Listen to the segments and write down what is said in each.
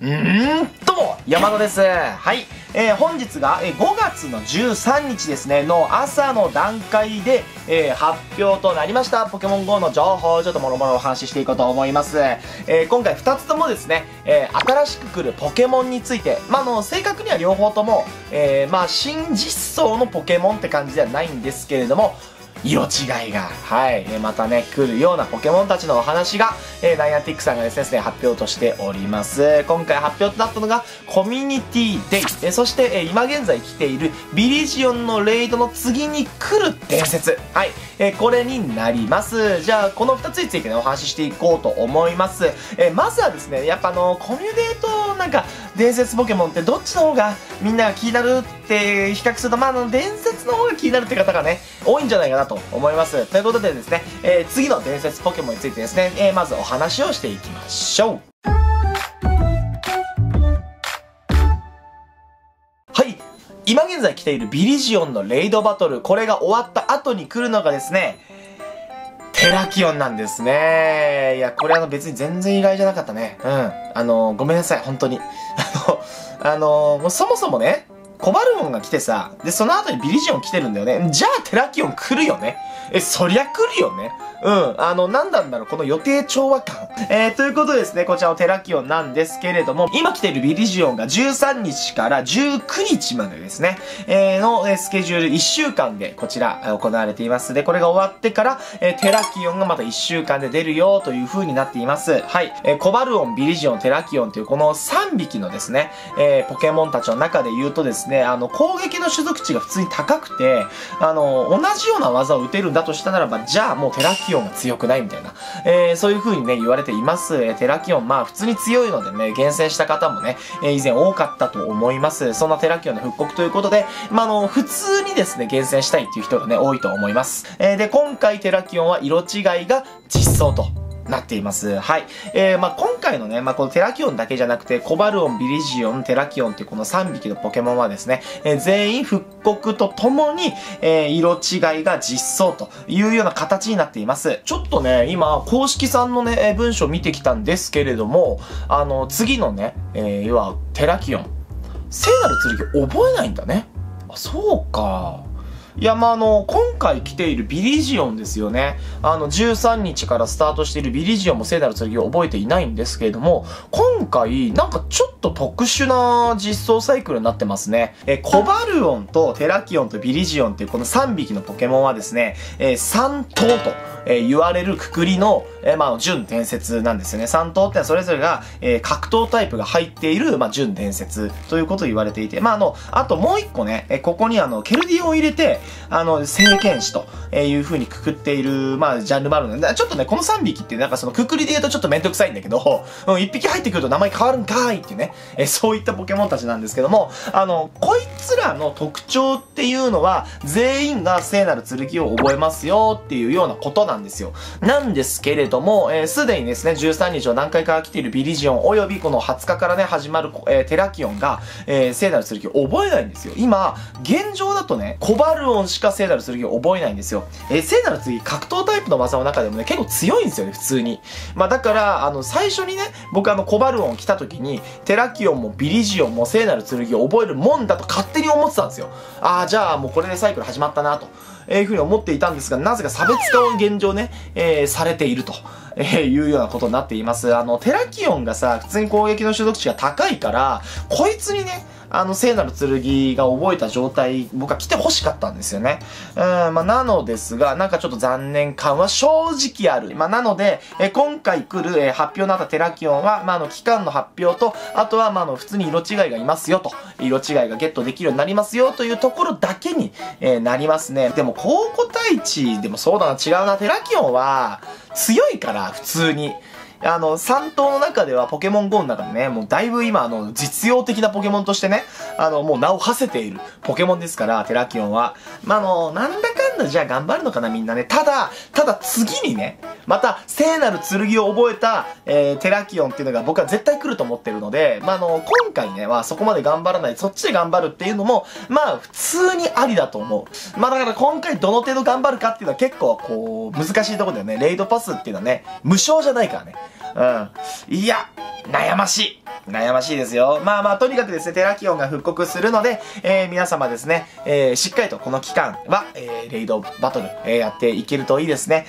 うーんと、山田です。はい。えー、本日が、5月の13日ですね、の朝の段階で、えー、発表となりました、ポケモン GO の情報をちょっともろもろお話ししていこうと思います。えー、今回2つともですね、え、新しく来るポケモンについて、まあ、の、正確には両方とも、え、まあ、新実装のポケモンって感じではないんですけれども、色違いが、はい、またね、来るようなポケモンたちのお話が、えー、ナイアティックさんがですね、発表としております。今回発表となったのが、コミュニティデイ。え、そして、え、今現在来ているビリジオンのレイドの次に来る伝説。はい、え、これになります。じゃあ、この2つについてね、お話ししていこうと思います。え、まずはですね、やっぱあの、コミュデートなんか、伝説ポケモンってどっちの方がみんなが気になるって比較すると、まあ、あの、伝説の方が気になるって方がね、多いんじゃないかなと思います。ということでですね、えー、次の伝説ポケモンについてですね、えー、まずお話をしていきましょう。はい。今現在来ているビリジオンのレイドバトル、これが終わった後に来るのがですね、ヘラキオンなんですね。いや、これあの別に全然意外じゃなかったね。うん。あの、ごめんなさい、本当に。あの、あの、もうそもそもね、コバルモンが来てさ、で、その後にビリジオン来てるんだよね。じゃあテラキオン来るよね。え、そりゃ来るよね。うん。あの、なんなんだろう、この予定調和感。えー、ということですね、こちらのテラキオンなんですけれども、今来てるビリジオンが13日から19日までですね、えー、の、えスケジュール1週間でこちら、行われています。で、これが終わってから、えー、テラキオンがまた1週間で出るよという風になっています。はい。えー、コバルオン、ビリジオン、テラキオンというこの3匹のですね、えー、ポケモンたちの中で言うとですね、あの、攻撃の種族値が普通に高くて、あの、同じような技を打てるんだとしたならば、じゃあもうテラキオンが強くないみたいな、えー、そういう風にね、言われています。えー、テラキオン、まあ普通に強いのでね、厳選した方もね、えー、以前多かったと思います。そんなテラキオンの復刻ということで、まああの、普通にですね、厳選したいっていう人がね、多いと思います。えー、で、今回テラキオンは色違いが実装と。なっています。はい。えー、まあ、今回のね、まあ、このテラキオンだけじゃなくて、コバルオン、ビリジオン、テラキオンっていうこの3匹のポケモンはですね、えー、全員復刻とともに、えー、色違いが実装というような形になっています。ちょっとね、今、公式さんのね、文章見てきたんですけれども、あの、次のね、えー、要は、テラキオン。聖なる剣覚えないんだね。あ、そうか。いや、まあ、あの、今回来ているビリジオンですよね。あの、13日からスタートしているビリジオンも聖なる剣を覚えていないんですけれども、今回、なんかちょっと特殊な実装サイクルになってますね。え、コバルオンとテラキオンとビリジオンっていうこの3匹のポケモンはですね、えー、3頭と、え、言われるくくりの、え、まあ、準伝説なんですよね。3頭ってそれぞれが、えー、格闘タイプが入っている、まあ、準伝説ということを言われていて、まあ、あの、あともう一個ね、えここにあの、ケルディオンを入れて、あの、聖剣士という風にくくっている、まあ、ジャンルもあるので、ちょっとね、この3匹ってなんかそのくくりで言うとちょっとめんどくさいんだけど、うん、1匹入ってくると名前変わるんかいっていうね、えそういったポケモンたちなんですけども、あの、こいつらの特徴っていうのは、全員が聖なる剣を覚えますよっていうようなことなんですよ。なんですけれども、えす、でにですね、13日を何回か来ているビリジオン、およびこの20日からね、始まる、えー、テラキオンが、えー、聖なる剣を覚えないんですよ。今、現状だとね、コバルオンしか聖なる剣を覚えないんですよ。えー、聖なる剣、格闘タイプの技の中でもね、結構強いんですよね、普通に。まあだから、あの、最初にね、僕あの、コバルオン来た時に、テラキオンもビリジオンも聖なる剣を覚えるもんだと勝手に思ってたんですよ。ああ、じゃあもうこれでサイクル始まったなと。え、いうふうに思っていたんですが、なぜか差別化を現状ね、えー、されていると。えー、いうようなことになっています。あの、テラキオンがさ、普通に攻撃の所属値が高いから、こいつにね、あの、聖なる剣が覚えた状態、僕は来て欲しかったんですよね。うん、まあ、なのですが、なんかちょっと残念感は正直ある。まあ、なので、え今回来る、え発表のあったテラキオンは、まあ、あの、期間の発表と、あとは、まあ、の、普通に色違いがいますよと、色違いがゲットできるようになりますよというところだけに、え、なりますね。でも、高個体値でもそうだな、違うな、テラキオンは、強いから、普通に。あの、3頭の中ではポケモン GO の中でね、もうだいぶ今、あの、実用的なポケモンとしてね、あの、もう名を馳せているポケモンですから、テラキオンは。まあ、あの、なんだかんだじゃあ頑張るのかなみんなね。ただ、ただ次にね、また聖なる剣を覚えた、えー、テラキオンっていうのが僕は絶対来ると思ってるので、まあ、あの、今回ね、はそこまで頑張らない、そっちで頑張るっていうのも、まあ、普通にありだと思う。まあ、だから今回どの程度頑張るかっていうのは結構、こう、難しいところだよね。レイドパスっていうのはね、無償じゃないからね。うん。いや、悩ましい。悩ましいですよ。まあまあ、とにかくですね、テラキオンが復刻するので、えー、皆様ですね、えー、しっかりとこの期間は、えー、レイドバトル、えー、やっていけるといいですね。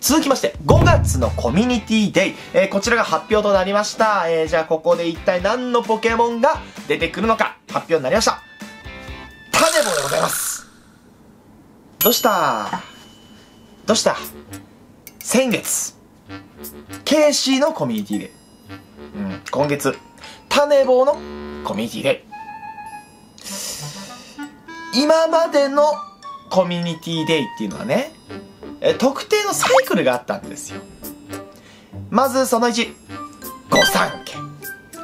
続きまして、5月のコミュニティデイ。えー、こちらが発表となりました。えー、じゃあここで一体何のポケモンが出てくるのか、発表になりました。タネボでございます。どうした？どうした？先月、ケイシーのコミュニティデイ。うん、今月、タネボのコミュニティデイ。今までのコミュニティデイっていうのはね、え特定のサイクルがあったんですよ。まずその1、御三家。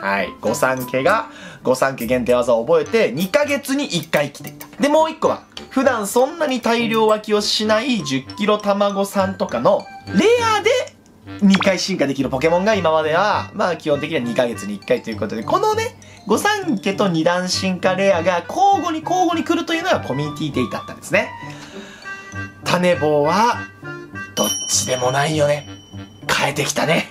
はい。御三家が、御三家限定技を覚えて、2ヶ月に1回来ていた。で、もう1個は、普段そんなに大量湧きをしない10キロ卵さんとかの、レアで2回進化できるポケモンが今までは、まあ基本的には2ヶ月に1回ということで、このね、御三家と2段進化レアが交互に交互に来るというのがコミュニティデイだったんですね。種棒は、どっちでもないよね。変えてきたね。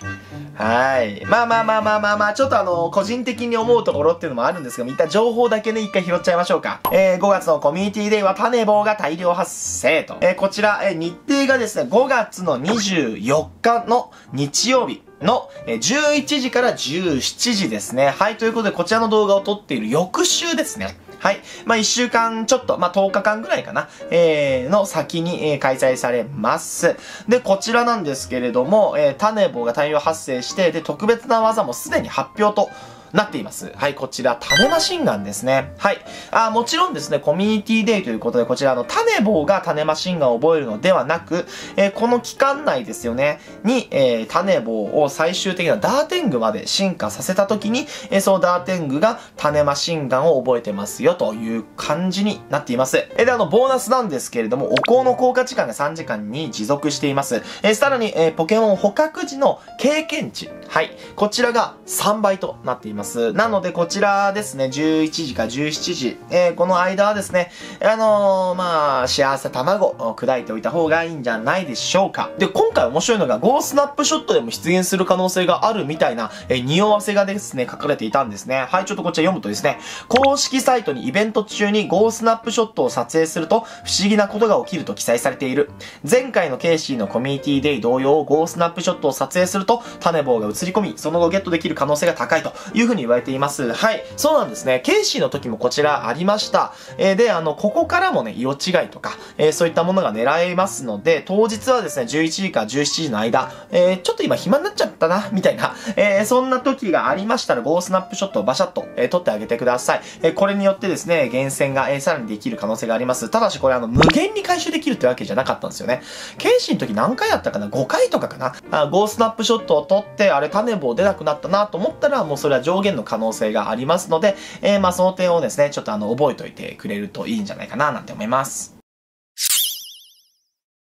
はい。まあまあまあまあまあまあ、ちょっとあの、個人的に思うところっていうのもあるんですが、一旦情報だけね、一回拾っちゃいましょうか。えー、5月のコミュニティデイは種棒が大量発生と。えー、こちら、えー、日程がですね、5月の24日の日曜日。の11時から17時ですね。はい、ということでこちらの動画を撮っている翌週ですね。はい。まあ、1週間ちょっと、まあ、10日間ぐらいかな、えー、の先に、えー、開催されます。で、こちらなんですけれども、えー、種棒が大量発生して、で、特別な技もすでに発表と、なっています。はい、こちら、種マシンガンですね。はい。あもちろんですね、コミュニティデイということで、こちらの種棒が種マシンガンを覚えるのではなく、えー、この期間内ですよね、に、えー、種棒を最終的なダーテングまで進化させた時に、えー、そのダーテングが種マシンガンを覚えてますよという感じになっています。えー、で、あの、ボーナスなんですけれども、お香の効果時間が3時間に持続しています。えー、さらに、えー、ポケモン捕獲時の経験値。はい。こちらが3倍となっています。ます。なので、こちらですね、11時か17時、えー、この間はですね、あのー、まあ、幸せ卵を砕いておいた方がいいんじゃないでしょうか。で、今回面白いのが、ゴースナップショットでも出現する可能性があるみたいな、えー、匂わせがですね、書かれていたんですね。はい、ちょっとこちら読むとですね、公式サイトにイベント中に GOスナップショットを撮影すると、不思議なことが起きると記載されている。前回のケイシーのコミュニティデイ同様、 GOスナップショットを撮影すると、種棒が映り込み、その後ゲットできる可能性が高いというふうに言われています。はい。そうなんですね。ケイシーの時もこちらありました。えー、で、あの、ここからもね、色違いとか、えー、そういったものが狙えますので、当日はですね、11時から17時の間、えー、ちょっと今暇になっちゃったな、みたいな、えー、そんな時がありましたら、 GOスナップショットをバシャッと、えー、撮ってあげてください。えー、これによってですね、厳選が、えー、さらにできる可能性があります。ただしこれあの、無限に回収できるってわけじゃなかったんですよね。ケイシーの時何回やったかな ?5 回とかかな？あゴースナップショットを取って、あれ種棒出なくなったなと思ったら、もうそれは上現の可能性がありますので、えー、まあその点をですね、ちょっとあの、覚えておいてくれるといいんじゃないかななんて思います。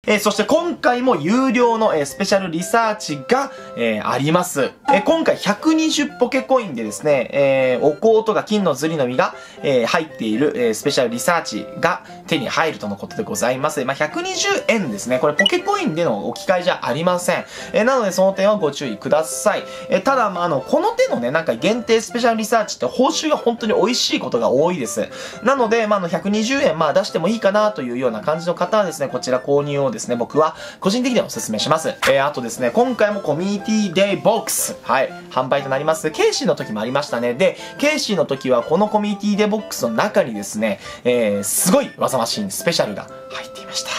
えー、そして今回も有料の、えー、スペシャルリサーチが、えー、あります。え今回120ポケコインでですね、えお香とか金のズリの実が、え入っている、えスペシャルリサーチが手に入るとのことでございます。まあ、120円ですね。これポケコインでの置き換えじゃありません。えなのでその点はご注意ください。えただ、まあ、あの、この手のね、なんか限定スペシャルリサーチって報酬が本当に美味しいことが多いです。なので、まあ、の、120円、まあ、出してもいいかなというような感じの方はですね、こちら購入をですね、僕は個人的にはお勧めします。えー、あとですね、今回もコミュニティデイボックス、はい、販売となります。ケイシーの時もありましたね。で、ケイシーの時はこのコミュニティデイボックスの中にですね、えー、すごい技マシンスペシャルが入っていました。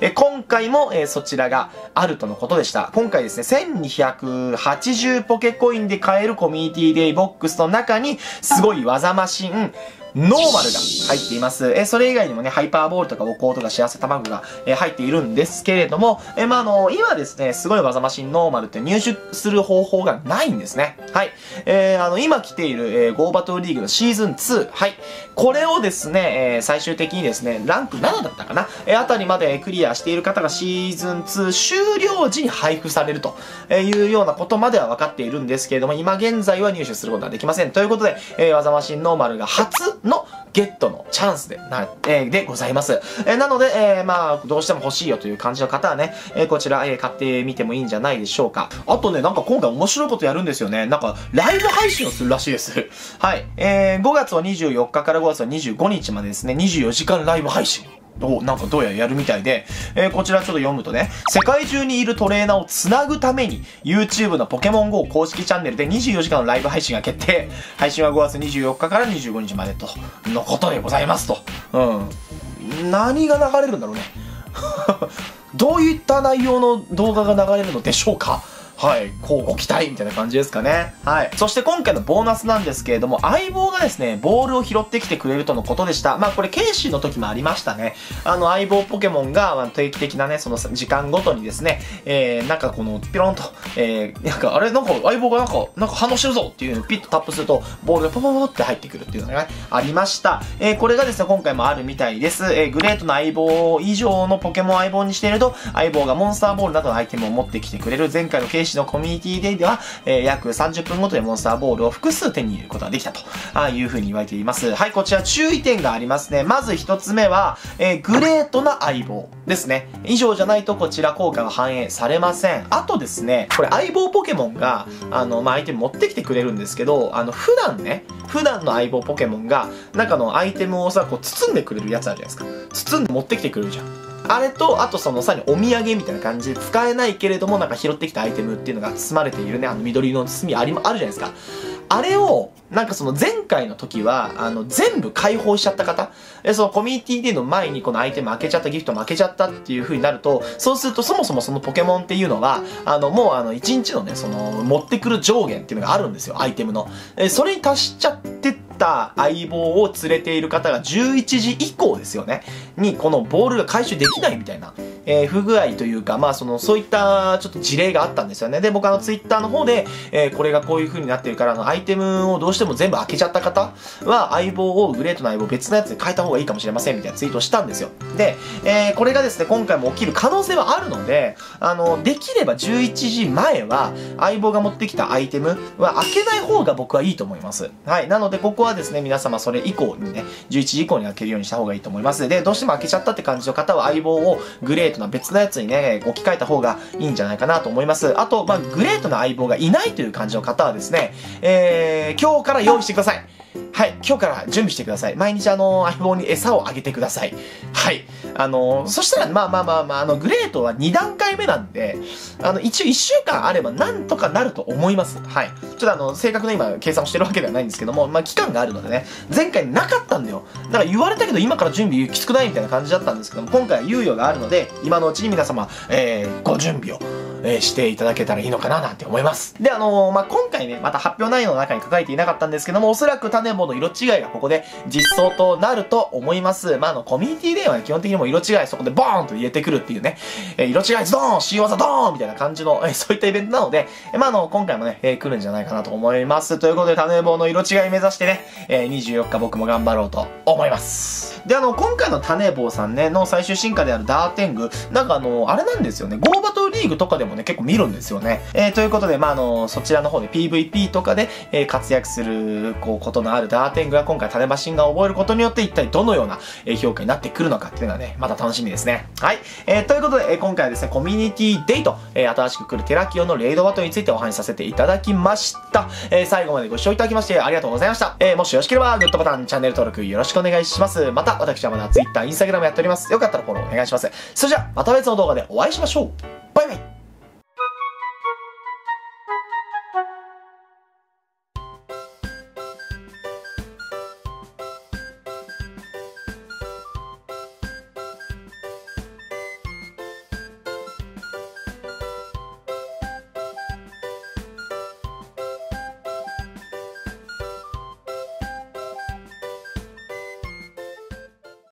え今回も、えー、そちらがあるとのことでした。今回ですね、1280ポケコインで買えるコミュニティデイボックスの中に、すごい技マシン、ノーマルが入っています。えそれ以外にもね、ハイパーボールとかお香とか幸せ卵が、え入っているんですけれども、えまあ、あの、今ですね、すごい技マシンノーマルって入手する方法がないんですね。はい。えー、あの、今来ている、えー、ゴーバトルリーグのシーズン2。はい。これをですね、えー、最終的にですね、ランク7だったかなえー、あたりまでクリアしている方がシーズン2終了時に配布されるというようなことまでは分かっているんですけれども、今現在は入手することはできません。ということで、えー、技マシンノーマルが初のゲットのチャンスで、な、えー、でございます。えー、なので、えー、まあ、どうしても欲しいよという感じの方はね、えー、こちら、えー、買ってみてもいいんじゃないでしょうか。あとね、なんか今回面白いことやるんですよね。なんか、ライブ配信をするらしいです。はい。えー、5月は24日から5月は25日までですね、24時間ライブ配信。をなんかどうやらやるみたいで、えー、こちらちょっと読むとね、世界中にいるトレーナーを繋ぐために、YouTube のポケモン GO 公式チャンネルで24時間のライブ配信が決定。配信は5月24日から25日までと、のことでございますと。うん。何が流れるんだろうね。どういった内容の動画が流れるのでしょうかはい、乞うご期待みたいな感じですかね。はい。そして今回のボーナスなんですけれども、相棒がですね、ボールを拾ってきてくれるとのことでした。まあこれ、ケイシーの時もありましたね。あの、相棒ポケモンが、定期的なね、その時間ごとにですね、えー、なんかこの、ピロンと、えー、なんか、あれ、なんか相棒がなんか、なんか反応してるぞっていうのをピッとタップすると、ボールがポポポって入ってくるっていうのがね、ありました。えー、これがですね、今回もあるみたいです。えー、グレートの相棒以上のポケモン相棒にしていると、相棒がモンスターボールなどのアイテムを持ってきてくれる前回のケイシーのコミュニティデイでは、えー、約30分ごとでモンスターボールを複数手に入れることができたとあいう風に言われています。はい、こちら注意点がありますね。まず一つ目は、えー、グレートな相棒ですね。以上じゃないとこちら効果が反映されません。あとですね、これ相棒ポケモンが、あの、まあ、アイテム持ってきてくれるんですけど、あの、普段ね、普段の相棒ポケモンが、中のアイテムをさ、こう包んでくれるやつあるじゃないですか。包んで持ってきてくれるじゃん。あれと、あとそのさらにお土産みたいな感じで使えないけれどもなんか拾ってきたアイテムっていうのが包まれているね、あの緑色の包みありあるじゃないですか。あれを、なんかその前回の時は、あの、全部解放しちゃった方、えそのコミュニティでの前にこのアイテム開けちゃった、ギフトも開けちゃったっていう風になると、そうするとそもそもそのポケモンっていうのは、あの、もうあの、1日のね、その、持ってくる上限っていうのがあるんですよ、アイテムの。えそれに達しちゃってった相棒を連れている方が11時以降ですよね、にこのボールが回収できないみたいな、えー、不具合というか、まあその、そういったちょっと事例があったんですよね。で、僕あのツイッターの方で、えー、これがこういう風になってるから、のアイテムをどうしても全部開けちゃった方は、相棒をグレートな相棒別のやつで変えた方がいいかもしれませんみたいなツイートをしたんですよ。で、えー、これがですね、今回も起きる可能性はあるので、あの、できれば11時前は、相棒が持ってきたアイテムは開けない方が僕はいいと思います。はい。なので、ここはですね、皆様それ以降にね、11時以降に開けるようにした方がいいと思います。で、どうしても開けちゃったって感じの方は相棒をグレートな別のやつにね、置き換えた方がいいんじゃないかなと思います。あと、まあ、グレートな相棒がいないという感じの方はですね、えー、今日から用意してください。はい、今日から準備してください。毎日あの、相棒に餌をあげてください。はい。あの、そしたら、まあまあまあまあ、あの、グレートは2段回目なんで、あの、一応1週間あればなんとかなると思います。はい。ちょっとあの、正確な今、計算をしてるわけではないんですけども、まあ、期間があるのでね、前回なかったんだよ。だから言われたけど今から準備きつくないみたいな感じだったんですけども、今回は猶予があるので、今のうちに皆様、えー、ご準備を。えー、していただけたらいいのかななんて思います。で、あのー、まあ、今回ね、また発表内容の中に書かれていなかったんですけども、おそらく種棒の色違いがここで実装となると思います。まあ、あの、コミュニティでは、ね、基本的にも色違いそこでボーンと入れてくるっていうね、えー、色違いズドーン新技ドーンみたいな感じの、えー、そういったイベントなので、えー、まあ、あの、今回もね、えー、来るんじゃないかなと思います。ということで、種棒の色違い目指してね、えー、24日僕も頑張ろうと思います。で、あの、今回の種棒さんね、の最終進化であるダーテング、なんかあの、あれなんですよね、ゴーバトルリーグとかでもね、結構見るんですよね。えー、ということで、まあ、あの、そちらの方で PVP とかで、えー、活躍する、こう、ことのあるダーテングが今回種マシンが覚えることによって一体どのような、え評価になってくるのかっていうのはね、また楽しみですね。はい。えー、ということで、え今回はですね、コミュニティデイト、え新しく来るテラキオのレイドバトルについてお話しさせていただきました。え最後までご視聴いただきましてありがとうございました。えもしよろしければ、グッドボタン、チャンネル登録よろしくお願いします。また、私はまだ Twitter、Instagram やっております。よかったらフォローお願いします。それじゃ、また別の動画でお会いしましょう。